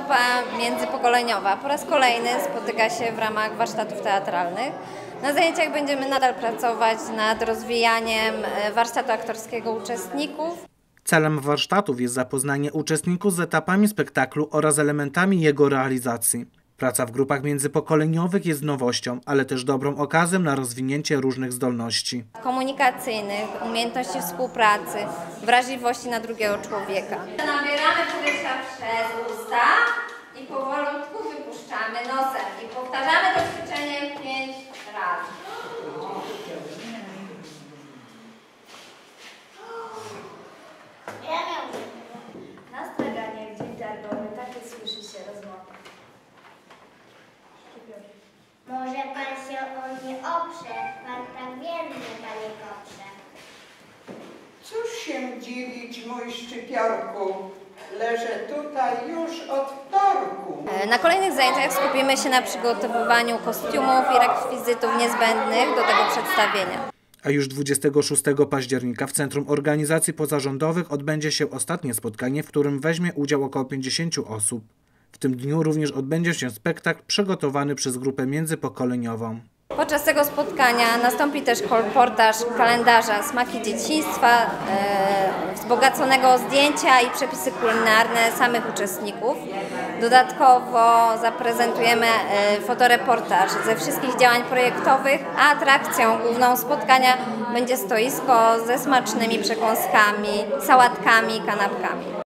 grupa międzypokoleniowa po raz kolejny spotyka się w ramach warsztatów teatralnych. Na zajęciach będziemy nadal pracować nad rozwijaniem e, warsztatu aktorskiego uczestników. Celem warsztatów jest zapoznanie uczestników z etapami spektaklu oraz elementami jego realizacji. Praca w grupach międzypokoleniowych jest nowością, ale też dobrą okazją na rozwinięcie różnych zdolności. komunikacyjnych, umiejętności współpracy, wrażliwości na drugiego człowieka. Nabieramy powietrza przez usta i powolutku wypuszczamy nosem i powtarzamy to ćwiczenie pięć razy. Na straganie, gdzie targowy, takie słyszy się rozmowa. Może pan się o nie oprze, pan tak wierny, panie Koprze. Cóż się dziwić, mój szczypiorku, leżę tutaj już od E, Na kolejnych zajęciach skupimy się na przygotowywaniu kostiumów i rekwizytów niezbędnych do tego przedstawienia. A już 26 października w Centrum Organizacji Pozarządowych odbędzie się ostatnie spotkanie, w którym weźmie udział około 50 osób. W tym dniu również odbędzie się spektakl przygotowany przez grupę międzypokoleniową. Podczas tego spotkania nastąpi też kolportaż kalendarza Smaki Dzieciństwa, e, wzbogaconego o zdjęcia i przepisy kulinarne samych uczestników. Dodatkowo zaprezentujemy e, fotoreportaż ze wszystkich działań projektowych, a atrakcją główną spotkania będzie stoisko ze smacznymi przekąskami, sałatkami, kanapkami.